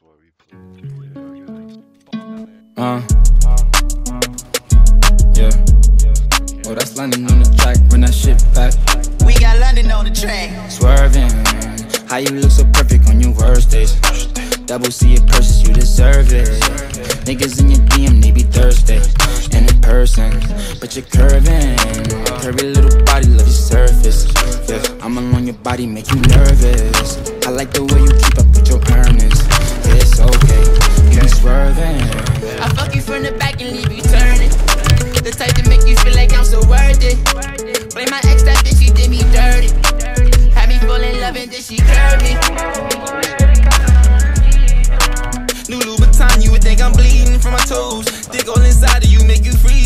Uh. Yeah. Oh, that's London on the track. Bring that shit back. We got London on the track. Swerving. How you look so perfect on your worst days. Double C it purchase, you deserve it. Niggas in your DM, they be thirsty. And in person, but you're curving. Curvy little body, love your surface. Yeah, I'm along your body, make you nervous. I like the way you keep up I'm worth it. Blame my ex, that bitch, she did me dirty. Had me fall in love and then she curved me. New Louboutin, you would think I'm bleeding from my toes. Dick all inside of you, make you pose.